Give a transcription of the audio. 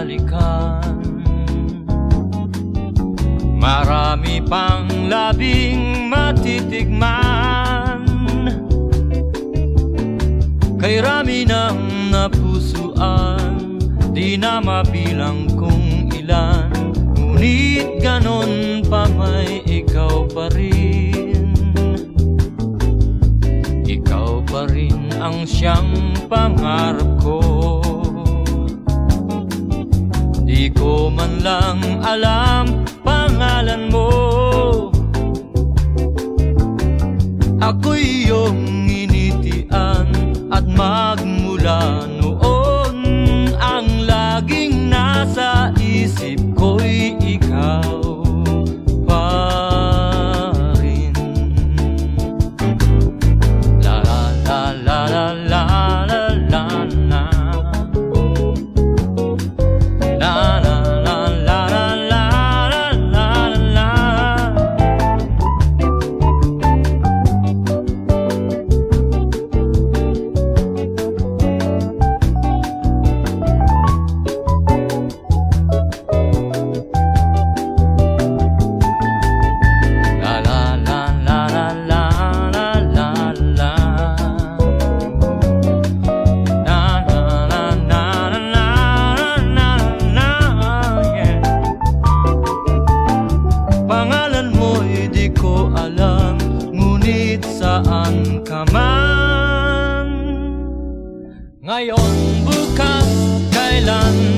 balikan. Marami pang labing matitigman Kay rami ng napusuan Di na mabilang kung ilan. Ngunit ganon Di ko man lang alam pangalan mo. Ako'y iyong initian at mahal cùng bước khắp Thái Lan.